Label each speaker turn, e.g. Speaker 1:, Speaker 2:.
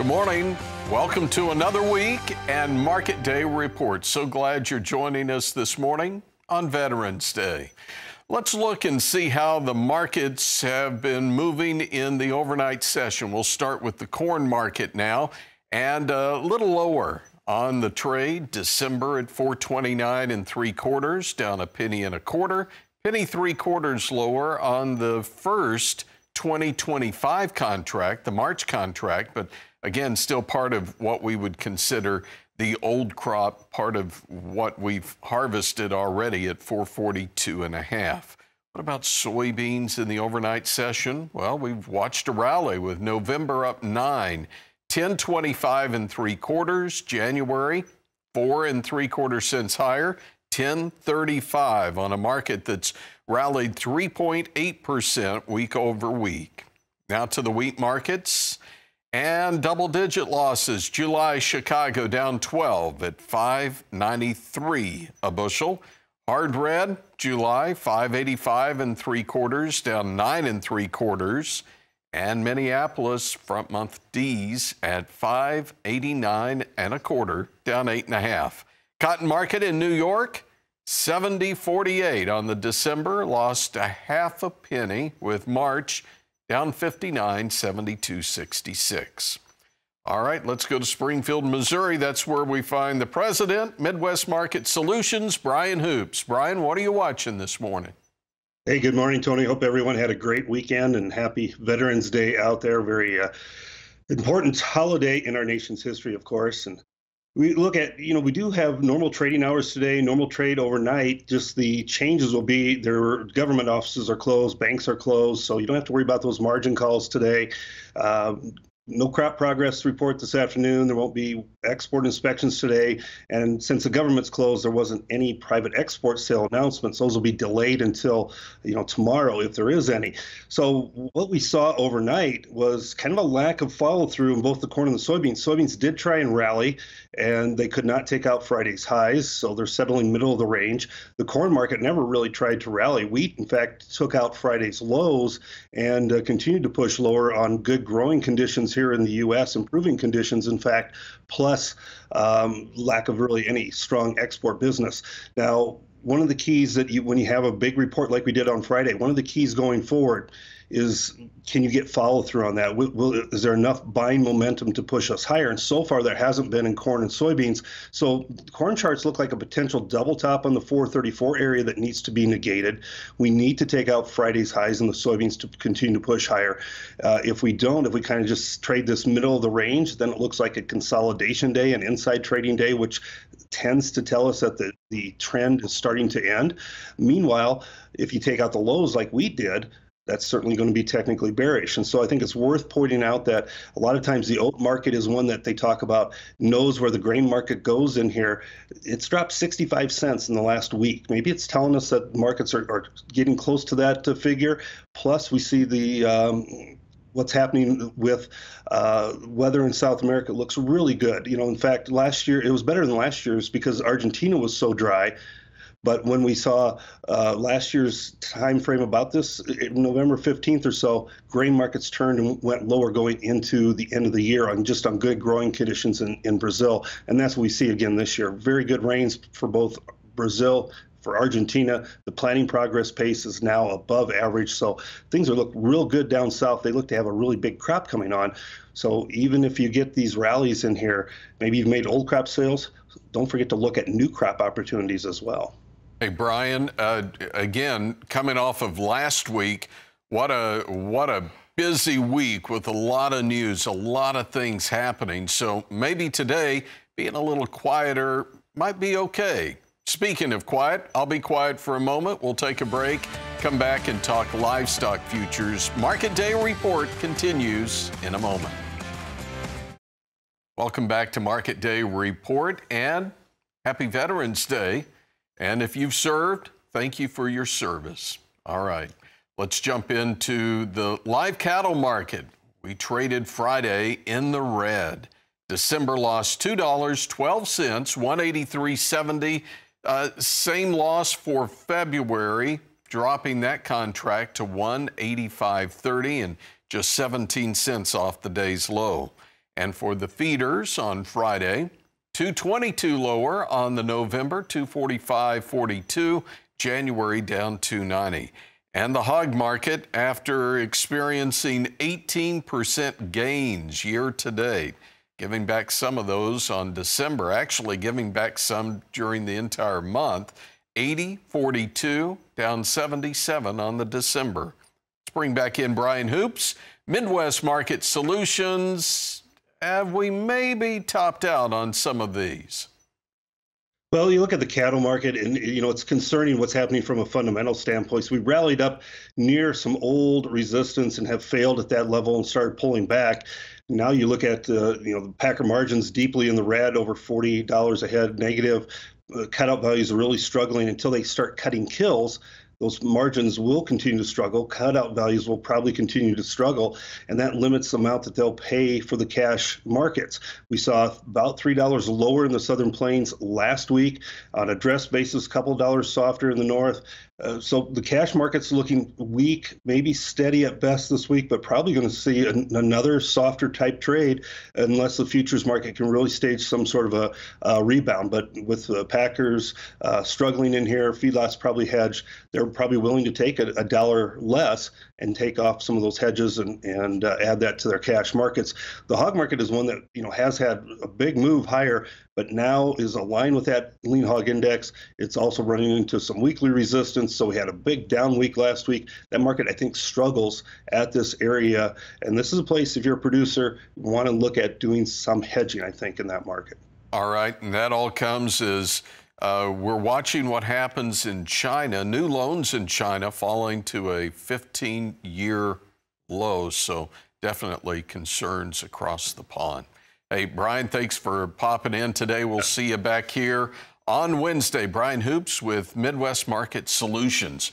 Speaker 1: Good morning. Welcome to another week and Market Day Report. So glad you're joining us this morning on Veterans Day. Let's look and see how the markets have been moving in the overnight session. We'll start with the corn market now and a little lower on the trade. December at 429 and three quarters, down a penny and a quarter. Penny three quarters lower on the first 2025 contract, the March contract, but again, still part of what we would consider the old crop, part of what we've harvested already at 442 and a half. What about soybeans in the overnight session? Well, we've watched a rally with November up nine, 1025 and three quarters, January four and three quarter cents higher, 1035 on a market that's rallied 3.8% week over week. Now to the wheat markets. And double digit losses. July Chicago down 12 at 593 a bushel. Hard red, July 585 and three quarters, down nine and three quarters. And Minneapolis front month D's at 589 and a quarter, down eight and a half. Cotton market in New York, 70.48 on the December, lost a half a penny with March down 59, 72, 66. All right, let's go to Springfield, Missouri. That's where we find the president, Midwest Market Solutions, Brian Hoops. Brian, what are you watching this morning?
Speaker 2: Hey, good morning, Tony. Hope everyone had a great weekend and happy Veterans Day out there. Very uh, important holiday in our nation's history, of course. And we look at, you know, we do have normal trading hours today, normal trade overnight. Just the changes will be their government offices are closed, banks are closed, so you don't have to worry about those margin calls today. Uh, no crop progress report this afternoon. There won't be export inspections today. And since the government's closed, there wasn't any private export sale announcements. Those will be delayed until, you know, tomorrow if there is any. So what we saw overnight was kind of a lack of follow through in both the corn and the soybeans. Soybeans did try and rally and they could not take out Friday's highs, so they're settling middle of the range. The corn market never really tried to rally. Wheat, in fact, took out Friday's lows and uh, continued to push lower on good growing conditions here in the U.S., improving conditions, in fact, plus um, lack of really any strong export business. Now, one of the keys that you, when you have a big report like we did on Friday, one of the keys going forward is can you get follow through on that? Will, will, is there enough buying momentum to push us higher? And so far, there hasn't been in corn and soybeans. So corn charts look like a potential double top on the 434 area that needs to be negated. We need to take out Friday's highs in the soybeans to continue to push higher. Uh, if we don't, if we kind of just trade this middle of the range, then it looks like a consolidation day, an inside trading day, which tends to tell us that the, the trend is starting to end. Meanwhile, if you take out the lows like we did, that's certainly going to be technically bearish. And so I think it's worth pointing out that a lot of times the oat market is one that they talk about knows where the grain market goes in here. It's dropped 65 cents in the last week. Maybe it's telling us that markets are, are getting close to that uh, figure. Plus, we see the um, what's happening with uh, weather in South America looks really good. You know, in fact, last year it was better than last year's because Argentina was so dry but when we saw uh, last year's time frame about this, November 15th or so, grain markets turned and went lower going into the end of the year on just on good growing conditions in, in Brazil. And that's what we see again this year. Very good rains for both Brazil for Argentina, the planting progress pace is now above average. So things are look real good down south. They look to have a really big crop coming on. So even if you get these rallies in here, maybe you've made old crop sales, don't forget to look at new crop opportunities as well.
Speaker 1: Hey, Brian, uh, again, coming off of last week, what a, what a busy week with a lot of news, a lot of things happening. So maybe today, being a little quieter might be okay. Speaking of quiet, I'll be quiet for a moment. We'll take a break, come back and talk livestock futures. Market Day Report continues in a moment. Welcome back to Market Day Report and happy Veterans Day. And if you've served, thank you for your service. All right, let's jump into the live cattle market. We traded Friday in the red. December lost $2.12, 183.70. Uh, same loss for February, dropping that contract to 185.30 and just 17 cents off the day's low. And for the feeders on Friday, 222 lower on the November, 245.42. January down 290. And the hog market, after experiencing 18% gains year to date, giving back some of those on December, actually giving back some during the entire month. 80, 42, down 77 on the December. Let's bring back in Brian Hoops, Midwest Market Solutions. Have we maybe topped out on some of these?
Speaker 2: Well, you look at the cattle market, and you know it's concerning what's happening from a fundamental standpoint. So we rallied up near some old resistance and have failed at that level and started pulling back. Now you look at uh, you know the Packer margins deeply in the red, over forty dollars a head negative. Uh, cutout values are really struggling until they start cutting kills those margins will continue to struggle. Cutout values will probably continue to struggle, and that limits the amount that they'll pay for the cash markets. We saw about $3 lower in the Southern Plains last week on a dress basis, a couple dollars softer in the north. Uh, so the cash market's looking weak, maybe steady at best this week, but probably going to see an, another softer type trade unless the futures market can really stage some sort of a, a rebound. But with the Packers uh, struggling in here, feedlots probably hedge. They're probably willing to take a, a dollar less and take off some of those hedges and, and uh, add that to their cash markets. The hog market is one that you know has had a big move higher, but now is aligned with that lean hog index. It's also running into some weekly resistance. So we had a big down week last week. That market I think struggles at this area, and this is a place if you're a producer you want to look at doing some hedging. I think in that market.
Speaker 1: All right, and that all comes as uh, we're watching what happens in China. New loans in China falling to a 15 year low. So, definitely concerns across the pond. Hey, Brian, thanks for popping in today. We'll see you back here on Wednesday. Brian Hoops with Midwest Market Solutions.